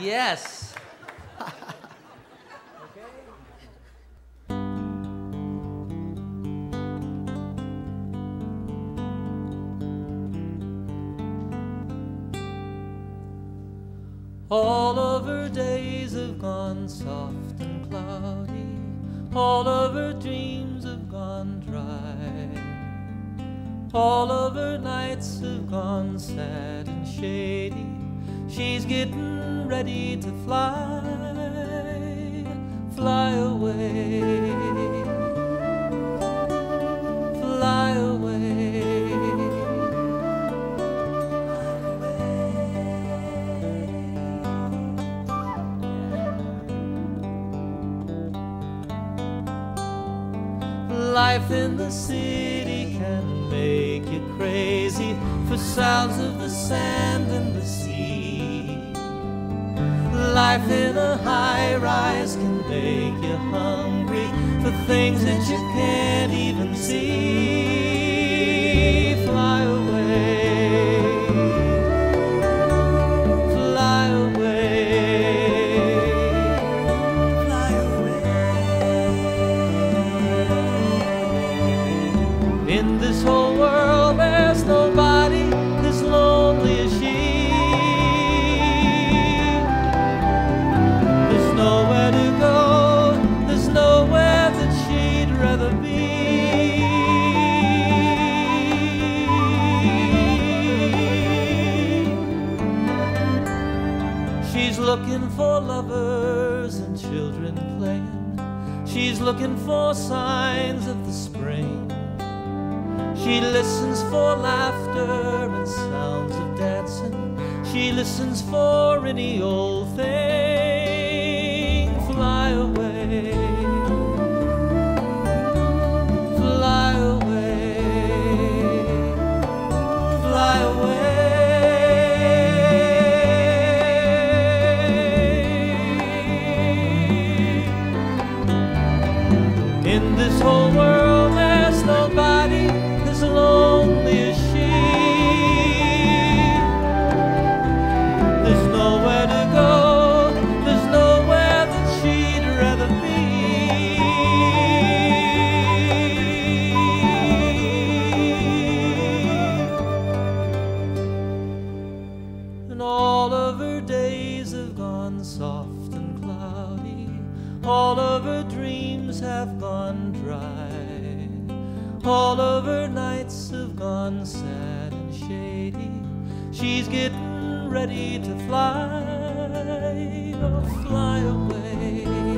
Yes. All of her days have gone soft and cloudy. All of her dreams have gone dry. All of her nights have gone sad and shady. She's getting ready to fly, fly away, fly away. Life in the city can make you crazy for sounds of the sand and the sea. Life in a high rise can make you hungry for things that you can't even see. Looking for lovers and children playing. She's looking for signs of the spring. She listens for laughter and sounds of dancing. She listens for any old thing. In this whole world, there's nobody as lonely as she. There's nowhere to go, there's nowhere that she'd rather be. And all of her days have gone soft and cloudy. All of her have gone dry. All of her nights have gone sad and shady. She's getting ready to fly, oh, fly away.